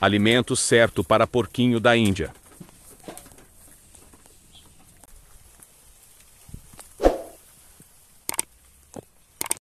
Alimento certo para porquinho da Índia.